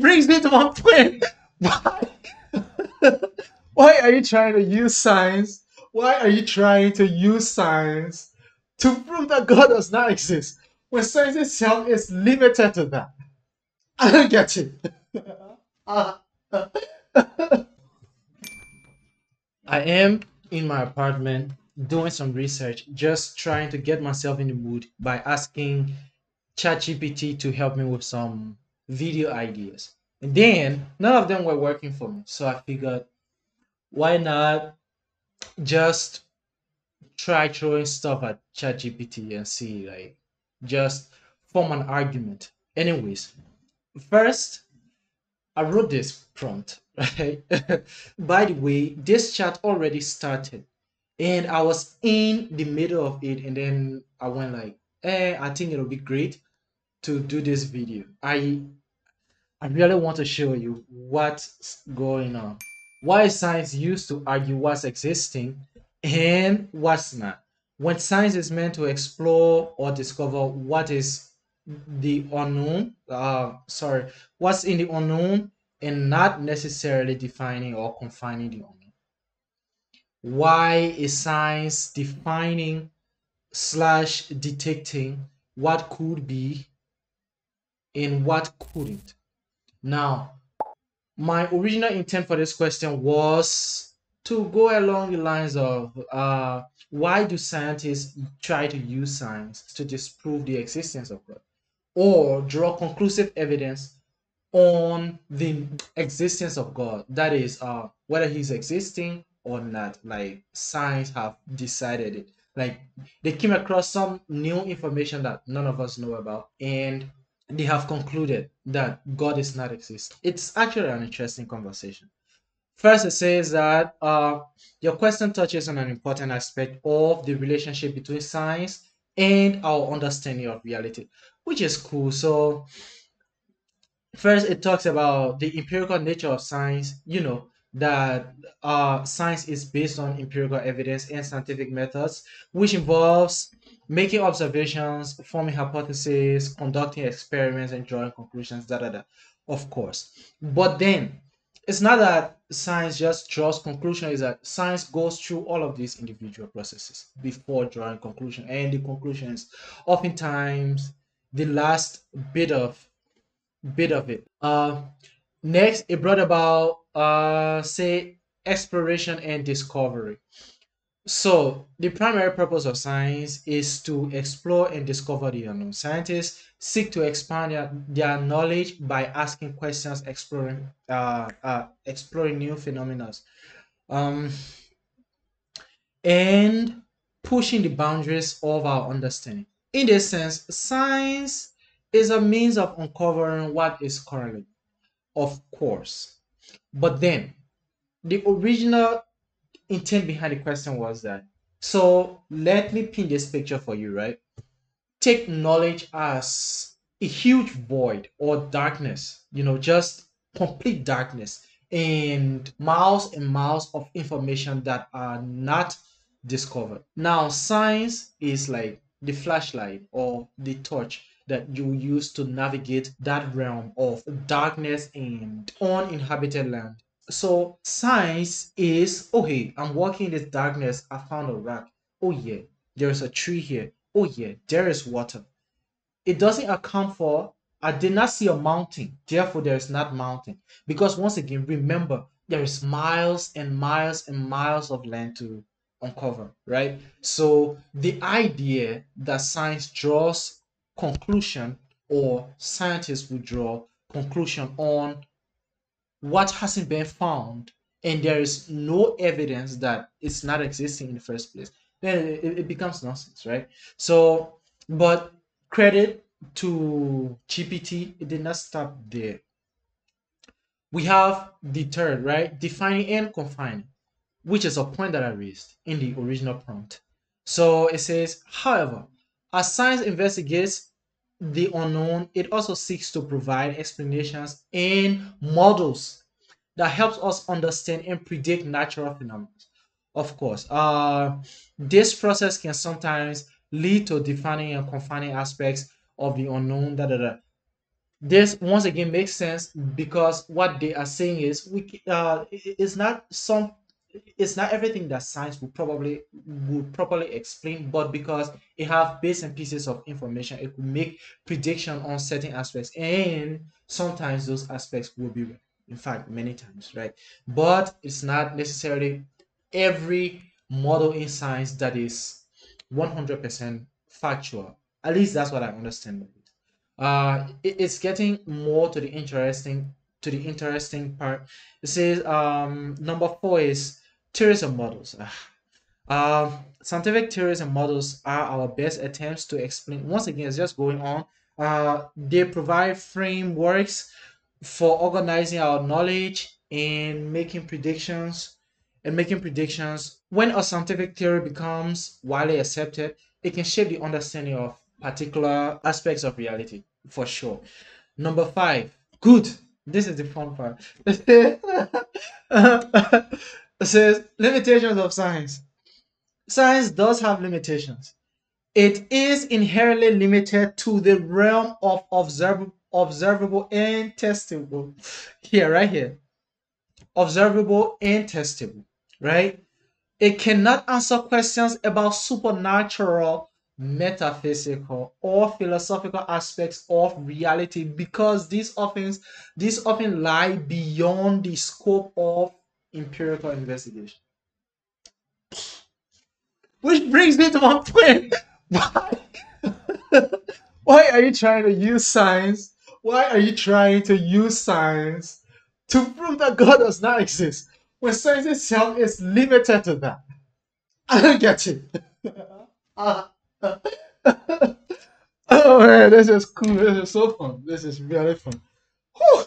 brings me to my point. Why? Why are you trying to use science? Why are you trying to use science to prove that God does not exist when science itself is limited to that? I don't get it. I am in my apartment doing some research, just trying to get myself in the mood by asking ChatGPT to help me with some video ideas. And then none of them were working for me. So I figured, why not just try throwing stuff at ChatGPT and see, like, just form an argument. Anyways, first, I wrote this prompt, right? By the way, this chat already started and I was in the middle of it and then I went like, eh, I think it'll be great to do this video. I I really want to show you what's going on. Why science used to argue what's existing and what's not? When science is meant to explore or discover what is the unknown, uh, sorry, what's in the unknown and not necessarily defining or confining the unknown. Why is science defining slash detecting what could be and what couldn't? Now, my original intent for this question was to go along the lines of uh, why do scientists try to use science to disprove the existence of God or draw conclusive evidence on the existence of God? That is, uh, whether he's existing or not. Like, science have decided it. Like, they came across some new information that none of us know about, and they have concluded that God does not exist. It's actually an interesting conversation. First, it says that uh, your question touches on an important aspect of the relationship between science and our understanding of reality, which is cool. So, first, it talks about the empirical nature of science, you know, that uh, science is based on empirical evidence and scientific methods, which involves making observations, forming hypotheses, conducting experiments, and drawing conclusions, da da da. Of course. But then it's not that science just draws conclusions, is that science goes through all of these individual processes before drawing conclusion. And the conclusions oftentimes the last bit of bit of it. Uh next it brought about uh say exploration and discovery. So, the primary purpose of science is to explore and discover the unknown. Scientists seek to expand their, their knowledge by asking questions, exploring, uh, uh, exploring new phenomena, um, and pushing the boundaries of our understanding. In this sense, science is a means of uncovering what is currently, of course. But then, the original intent behind the question was that so let me pin this picture for you right? Take knowledge as a huge void or darkness you know just complete darkness and miles and miles of information that are not discovered. Now science is like the flashlight or the torch that you use to navigate that realm of darkness and uninhabited land so science is okay, I'm walking in this darkness, I found a rock. Oh yeah, there's a tree here. Oh yeah, there is water. It doesn't account for I did not see a mountain, therefore there is not mountain. Because once again, remember there is miles and miles and miles of land to uncover, right? So the idea that science draws conclusion or scientists will draw conclusion on what hasn't been found and there is no evidence that it's not existing in the first place, then it, it becomes nonsense, right? So, but credit to GPT, it did not stop there. We have the third, right? Defining and confining, which is a point that I raised in the original prompt. So it says, however, as science investigates the unknown, it also seeks to provide explanations and models that helps us understand and predict natural phenomena. Of course, uh, this process can sometimes lead to defining and confining aspects of the unknown. Da, da, da. this once again makes sense because what they are saying is we uh it's not some it's not everything that science will probably would properly explain but because it have bits and pieces of information it will make prediction on certain aspects and sometimes those aspects will be in fact many times right? But it's not necessarily every model in science that is 100% factual. At least that's what i understand uh it- it's getting more to the interesting to the interesting part. It says um number four is theories and models um scientific theories and models are our best attempts to explain once again it's just going on. Uh they provide frameworks for organizing our knowledge and making predictions and making predictions. When a scientific theory becomes widely accepted it can shape the understanding of particular aspects of reality for sure. Number five good. This is the fun part says limitations of science. Science does have limitations. It is inherently limited to the realm of observable observable and testable. Here right here. Observable and testable right? It cannot answer questions about supernatural, metaphysical, or philosophical aspects of reality because these often these often lie beyond the scope of empirical investigation. Which brings me to my point. Why? Why are you trying to use science? Why are you trying to use science to prove that God does not exist when science itself is limited to that? I don't get it. oh man, this is cool. This is so fun. This is really fun. Whew.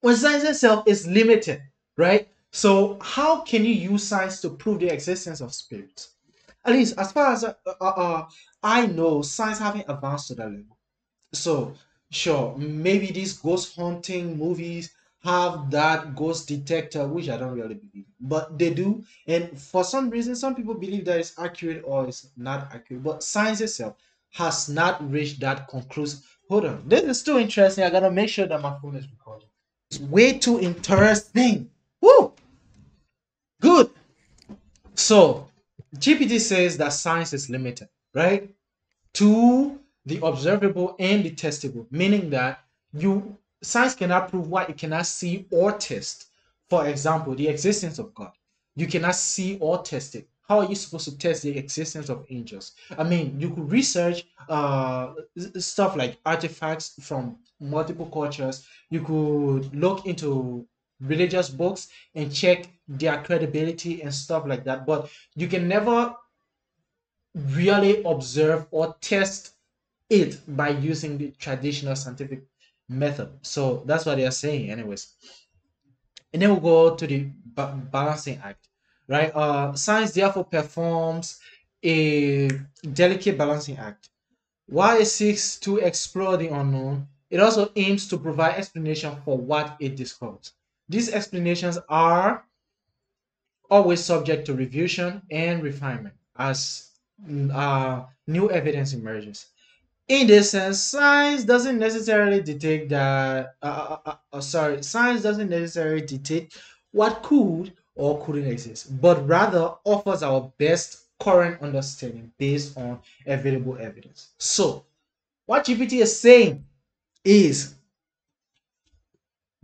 When science itself is limited, right? So how can you use science to prove the existence of spirit? At least as far as uh, uh, uh, I know, science haven't advanced to that level. So, sure, maybe these ghost hunting movies have that ghost detector, which I don't really believe, but they do. And for some reason, some people believe that it's accurate or it's not accurate. But science itself has not reached that conclusion. Hold on, this is too interesting. I gotta make sure that my phone is recording. It's way too interesting. Woo! Good. So, GPT says that science is limited, right? to the observable and the testable, meaning that you science cannot prove what it cannot see or test. For example, the existence of God. You cannot see or test it. How are you supposed to test the existence of angels? I mean, you could research uh, stuff like artifacts from multiple cultures. You could look into religious books and check their credibility and stuff like that. But you can never really observe or test it by using the traditional scientific method. So that's what they are saying, anyways. And then we'll go to the ba- balancing act, right? Uh, science therefore performs a delicate balancing act. While it seeks to explore the unknown, it also aims to provide explanation for what it discovers. These explanations are always subject to revision and refinement as mm, uh, new evidence emerges. In this sense, science doesn't necessarily dictate that. Uh, uh, uh, uh, sorry, science doesn't necessarily dictate what could or couldn't exist, but rather offers our best current understanding based on available evidence. So, what GPT is saying is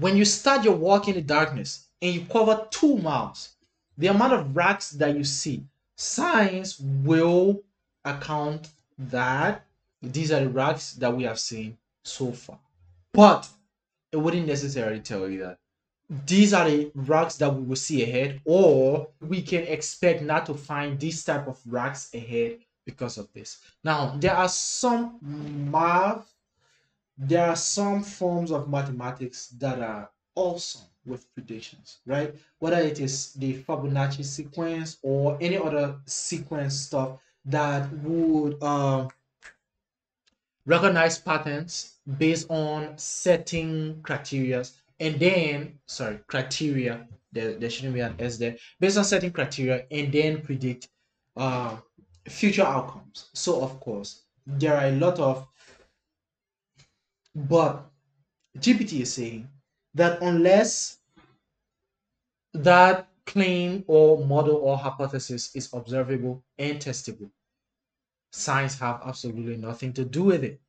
when you start your walk in the darkness and you cover two miles, the amount of rocks that you see, science will account that these are the rocks that we have seen so far. But it wouldn't necessarily tell you that these are the rocks that we will see ahead, or we can expect not to find this type of rocks ahead because of this. Now, there are some math there are some forms of mathematics that are awesome with predictions, right? Whether it is the Fibonacci sequence or any other sequence stuff that would uh, recognize patterns based on setting criteria. And then sorry criteria there, there shouldn't be an s there. Based on setting criteria and then predict uh, future outcomes. So of course there are a lot of But GPT is saying that unless that claim or model or hypothesis is observable and testable, science have absolutely nothing to do with it.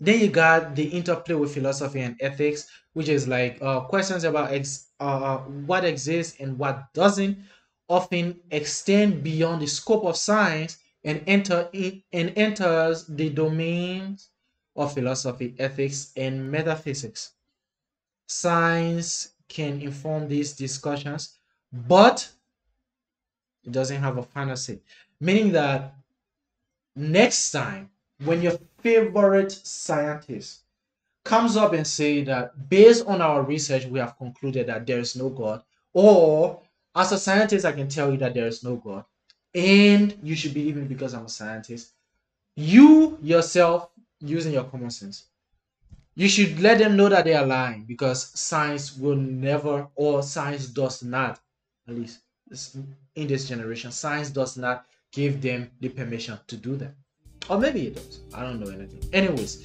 Then you got the interplay with philosophy and ethics, which is like uh, questions about ex- uh, what exists and what doesn't often extend beyond the scope of science and enter in, and enters the domains of philosophy, ethics, and metaphysics. Science can inform these discussions, but it doesn't have a final say. Meaning that next time when your favorite scientist comes up and say that based on our research we have concluded that there is no god or as a scientist i can tell you that there is no god and you should believe me because i'm a scientist you yourself using your common sense. You should let them know that they are lying because science will never or science does not at least in this generation science does not give them the permission to do that. Or maybe it does. I don't know anything. Anyways